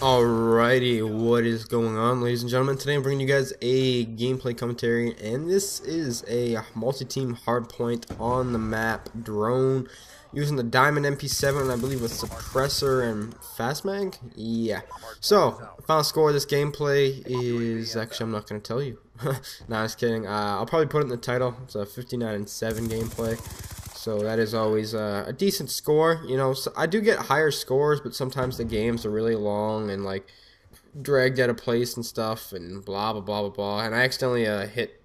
Alrighty, what is going on ladies and gentlemen? Today I'm bringing you guys a gameplay commentary and this is a multi-team hardpoint on the map drone using the Diamond MP7 I believe with suppressor and fast mag? Yeah. So, final score of this gameplay is, actually I'm not going to tell you. nah, just kidding. Uh, I'll probably put it in the title. It's a 59 and 7 gameplay. So that is always uh, a decent score. You know, so I do get higher scores, but sometimes the games are really long and like dragged out of place and stuff and blah blah blah blah blah. And I accidentally uh, hit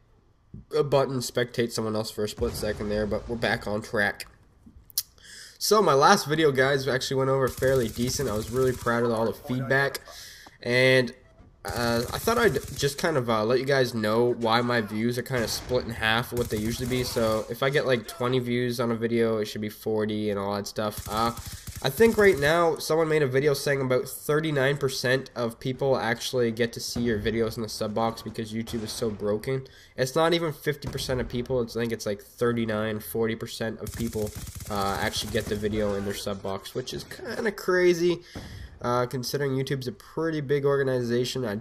a button, spectate someone else for a split second there, but we're back on track. So my last video, guys, actually went over fairly decent. I was really proud of all the feedback, and uh, I thought I'd just kind of uh, let you guys know why my views are kind of split in half what they usually be. So if I get like 20 views on a video, it should be 40 and all that stuff. Uh, I think right now someone made a video saying about 39% of people actually get to see your videos in the sub box because YouTube is so broken. It's not even 50% of people. It's, I think it's like 39, 40% of people uh, actually get the video in their sub box, which is kind of crazy. Uh, considering YouTube's a pretty big organization, I,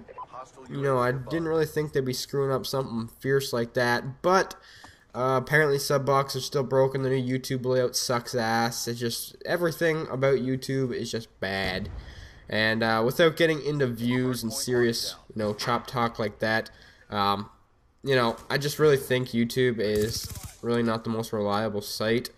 you know, I didn't really think they'd be screwing up something fierce like that. But uh, apparently Subbox are still broken. The new YouTube layout sucks ass. It's just everything about YouTube is just bad. And uh, without getting into views and serious, you know, chop talk like that, um, you know, I just really think YouTube is really not the most reliable site.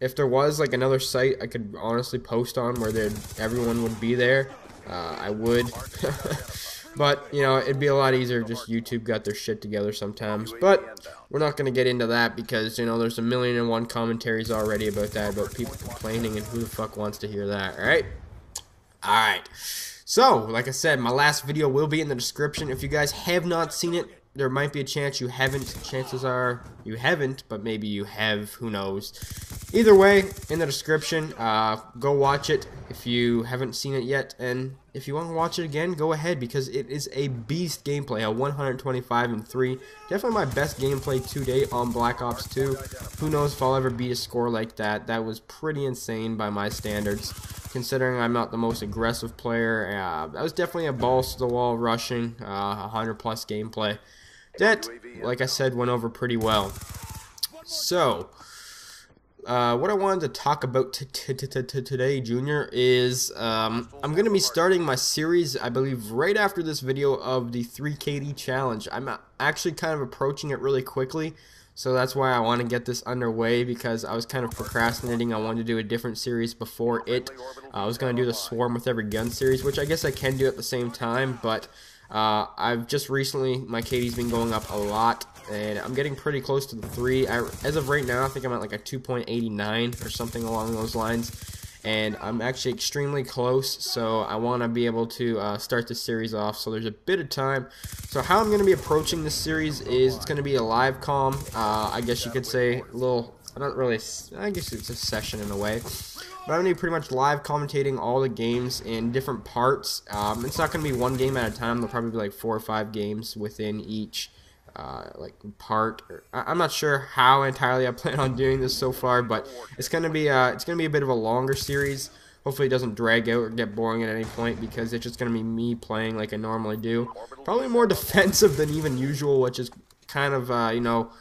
If there was like another site I could honestly post on where everyone would be there, uh, I would. But, you know, it'd be a lot easier if just YouTube got their shit together sometimes. But we're not to get into that because, you know, there's a million and one commentaries already about that, about people complaining, and who the fuck wants to hear that, alright? Alright. So, like I said, my last video will be in the description. If you guys have not seen it, there might be a chance you haven't. Chances are you haven't, but maybe you have. Who knows? Either way, in the description, uh, go watch it if you haven't seen it yet. And if you want to watch it again, go ahead because it is a beast gameplay. A 125 and 3. Definitely my best gameplay to date on Black Ops 2. Who knows if I'll ever beat a score like that. That was pretty insane by my standards. Considering I'm not the most aggressive player, uh, that was definitely a balls to the wall rushing, uh, 100 plus gameplay that, like I said, went over pretty well. So, uh, what I wanted to talk about today, Junior, is um, I'm going to be starting my series, I believe, right after this video of the 3KD challenge. I'm actually kind of approaching it really quickly, so that's why I want to get this underway because I was kind of procrastinating. I wanted to do a different series before it. Uh, I was going to do the Swarm with Every Gun series, which I guess I can do at the same time, but uh, I've just recently, my KD's been going up a lot, and I'm getting pretty close to the 3. I, as of right now, I think I'm at like a 2.89 or something along those lines, and I'm actually extremely close, so I want to be able to uh, start this series off, so there's a bit of time. So how I'm going to be approaching this series is it's going to be a live com, uh, I guess you could say, a little, not really, I guess it's a session in a way. But I'm going to be pretty much live commentating all the games in different parts. Um, it's not going to be one game at a time. There'll probably be like four or five games within each uh, like part. I'm not sure how entirely I plan on doing this so far, but it's to be uh, it's to be a bit of a longer series. Hopefully it doesn't drag out or get boring at any point because it's just to be me playing like I normally do. Probably more defensive than even usual, which is kind of, uh, you know,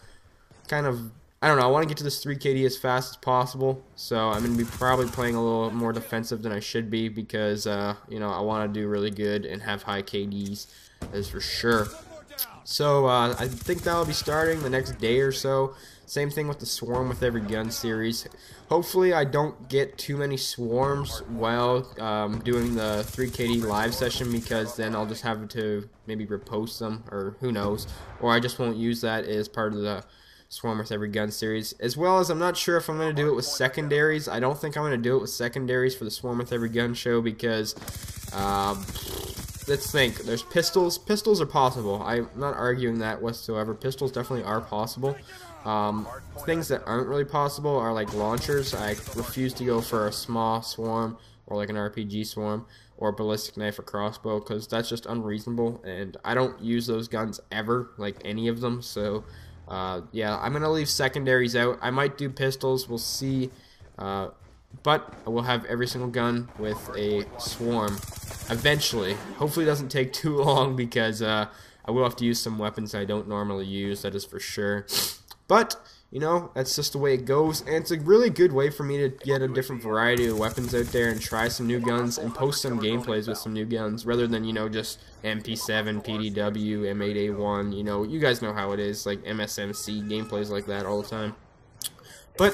kind of I don't know. I want to get to this 3KD as fast as possible. So I'm to be probably playing a little more defensive than I should be because, uh, you know, I want to do really good and have high KDs. That's for sure. So uh, I think that'll be starting the next day or so. Same thing with the Swarm with every gun series. Hopefully I don't get too many swarms while um, doing the 3KD live session because then I'll just have to maybe repost them or who knows. Or I just won't use that as part of the Swarm with every gun series. As well as I'm not sure if I'm going to do it with secondaries. I don't think I'm going to do it with secondaries for the Swarm with every gun show because, um, let's think. There's pistols. Pistols are possible. I'm not arguing that whatsoever. Pistols definitely are possible. Um, things that aren't really possible are like launchers. I refuse to go for a SMAW swarm or like an RPG swarm or ballistic knife or crossbow because that's just unreasonable and I don't use those guns ever, like any of them. So uh, yeah, I'm going to leave secondaries out. I might do pistols. We'll see. Uh, but I will have every single gun with a swarm eventually. Hopefully it doesn't take too long because uh, I will have to use some weapons I don't normally use, that is for sure. But, you know, that's just the way it goes, and it's a really good way for me to get a different variety of weapons out there and try some new guns and post some gameplays with some new guns, rather than, you know, just MP7, PDW, M8A1, you know, you guys know how it is, like MSMC, gameplays like that all the time. But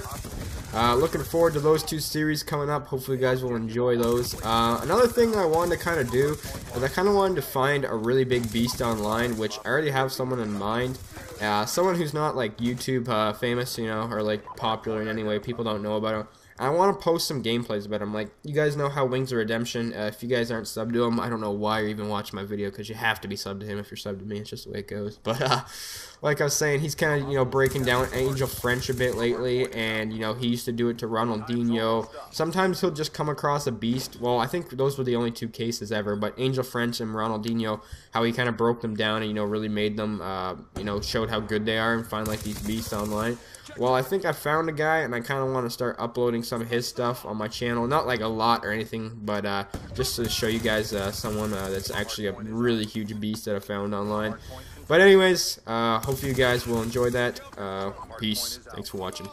uh, looking forward to those two series coming up. Hopefully, you guys will enjoy those. Uh, another thing I wanted to kind of do is I kind of wanted to find a really big beast online, which I already have someone in mind. Uh, someone who's not like YouTube uh, famous, you know, or like popular in any way. People don't know about him. I want to post some gameplays about him. Like, you guys know how Wings of Redemption, uh, if you guys aren't subbed to him, I don't know why you're even watching my video, because you have to be subbed to him if you're subbed to me. It's just the way it goes. But, uh, like I was saying, he's kind of, you know, breaking down Angel French a bit lately, and, you know, he used to do it to Ronaldinho. Sometimes he'll just come across a beast. Well, I think those were the only two cases ever, but Angel French and Ronaldinho, how he kind of broke them down and, you know, really made them, uh, you know, showed how good they are and find, like, these beasts online. Well, I think I found a guy, and I kind of want to start uploading some of his stuff on my channel. Not like a lot or anything, but uh, just to show you guys uh, someone uh, that's actually a really huge beast that I found online. But anyways, uh, hopefully you guys will enjoy that. Uh, peace. Thanks for watching.